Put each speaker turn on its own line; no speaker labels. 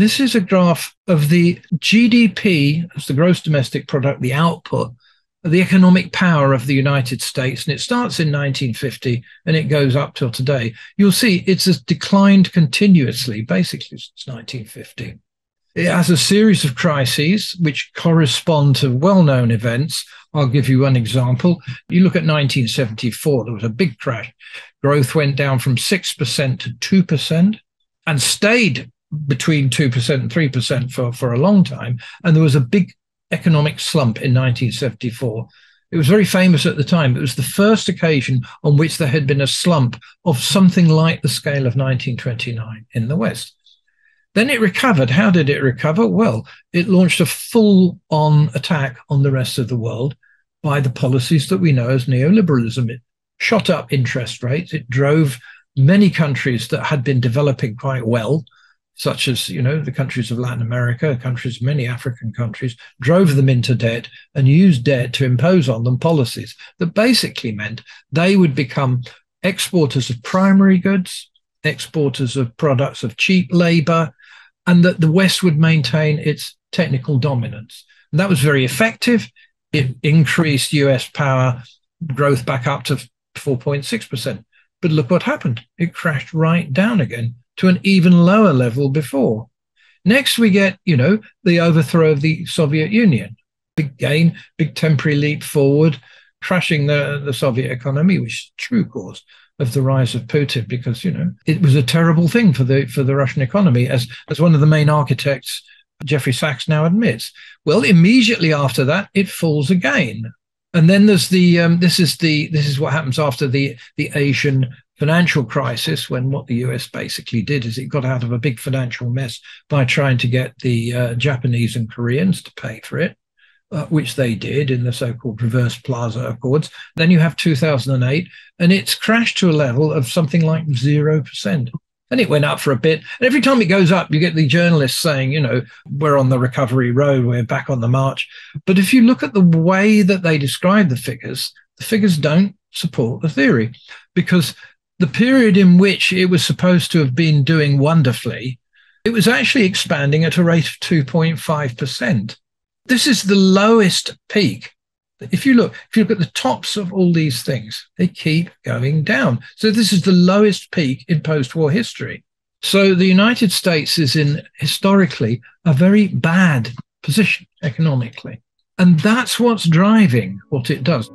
This is a graph of the GDP, as the gross domestic product, the output, the economic power of the United States. And it starts in 1950 and it goes up till today. You'll see it's declined continuously, basically since 1950. It has a series of crises which correspond to well known events. I'll give you one example. You look at 1974, there was a big crash. Growth went down from 6% to 2% and stayed between 2% and 3% for, for a long time. And there was a big economic slump in 1974. It was very famous at the time. It was the first occasion on which there had been a slump of something like the scale of 1929 in the West. Then it recovered. How did it recover? Well, it launched a full on attack on the rest of the world by the policies that we know as neoliberalism. It shot up interest rates. It drove many countries that had been developing quite well, such as, you know, the countries of Latin America, countries, many African countries, drove them into debt and used debt to impose on them policies that basically meant they would become exporters of primary goods, exporters of products of cheap labor, and that the West would maintain its technical dominance. And that was very effective. It increased US power growth back up to 4.6%. But look what happened. It crashed right down again to an even lower level before. Next, we get, you know, the overthrow of the Soviet Union. Big gain, big temporary leap forward, crashing the, the Soviet economy, which is true cause of the rise of Putin because you know it was a terrible thing for the for the Russian economy as as one of the main architects Jeffrey Sachs now admits. Well, immediately after that, it falls again, and then there's the um, this is the this is what happens after the the Asian financial crisis when what the US basically did is it got out of a big financial mess by trying to get the uh, Japanese and Koreans to pay for it uh, which they did in the so-called reverse plaza accords. Then you have 2008, and it's crashed to a level of something like zero percent. And it went up for a bit. And every time it goes up, you get the journalists saying, you know, we're on the recovery road, we're back on the march. But if you look at the way that they describe the figures, the figures don't support the theory because the period in which it was supposed to have been doing wonderfully, it was actually expanding at a rate of 2.5%. This is the lowest peak. If you look, if you look at the tops of all these things, they keep going down. So this is the lowest peak in post-war history. So the United States is in historically a very bad position economically. And that's what's driving what it does.